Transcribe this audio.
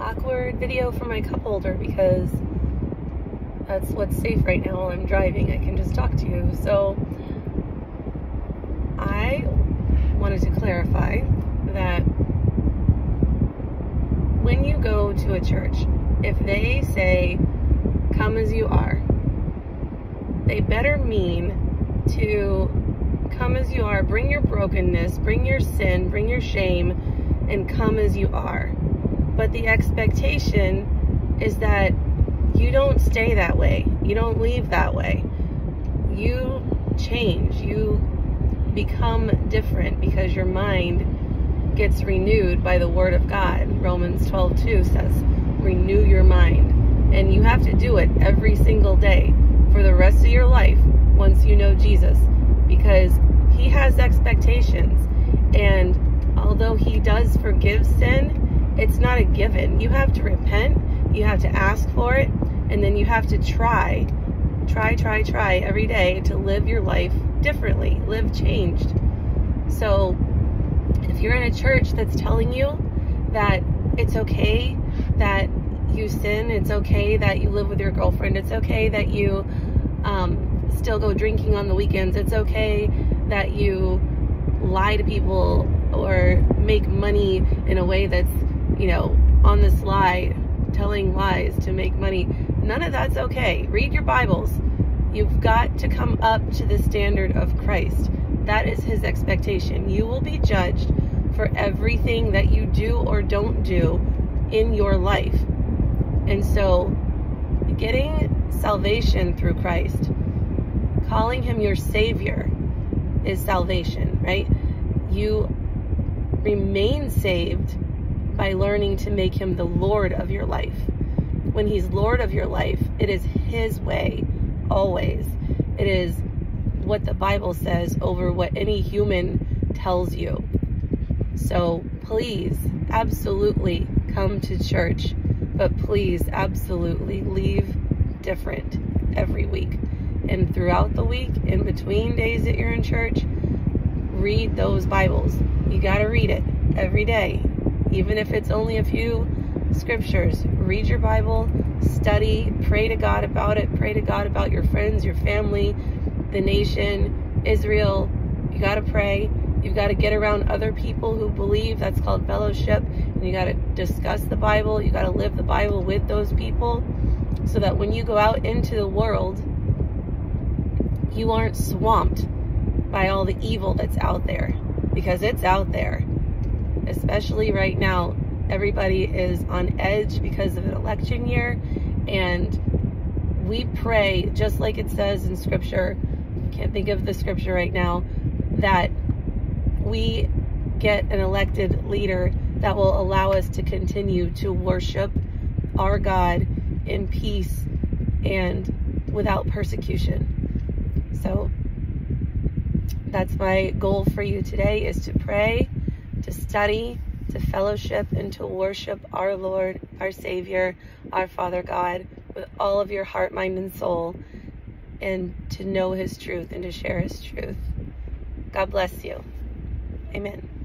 awkward video for my cup holder because that's what's safe right now while I'm driving. I can just talk to you. So I wanted to clarify that when you go to a church, if they say, come as you are, they better mean to come as you are, bring your brokenness, bring your sin, bring your shame, and come as you are. But the expectation is that you don't stay that way. You don't leave that way. You change. You become different because your mind gets renewed by the word of God. Romans 12 2 says, renew your mind. And you have to do it every single day for the rest of your life once you know Jesus because he has expectations. And although he does forgive sin, it's not a given. You have to repent, you have to ask for it, and then you have to try, try, try, try every day to live your life differently, live changed. So if you're in a church that's telling you that it's okay that you sin, it's okay that you live with your girlfriend, it's okay that you um, still go drinking on the weekends, it's okay that you lie to people or make money in a way that's, you know, on the sly, telling lies to make money. None of that's okay. Read your Bibles. You've got to come up to the standard of Christ. That is his expectation. You will be judged for everything that you do or don't do in your life. And so, getting salvation through Christ, calling him your Savior, is salvation, right? You remain saved by learning to make him the Lord of your life. When he's Lord of your life, it is his way, always. It is what the Bible says over what any human tells you. So please, absolutely come to church, but please, absolutely leave different every week. And throughout the week, in between days that you're in church, read those Bibles. You got to read it every day, even if it's only a few scriptures. Read your Bible, study, pray to God about it, pray to God about your friends, your family, the nation, Israel. You got to pray. You've got to get around other people who believe. That's called fellowship. And you got to discuss the Bible. You got to live the Bible with those people so that when you go out into the world, you aren't swamped by all the evil that's out there because it's out there. Especially right now, everybody is on edge because of an election year and we pray just like it says in scripture can't think of the scripture right now that we get an elected leader that will allow us to continue to worship our God in peace and without persecution. So that's my goal for you today is to pray, to study, to fellowship, and to worship our Lord, our Savior, our Father God with all of your heart, mind, and soul, and to know His truth and to share His truth. God bless you. Amen.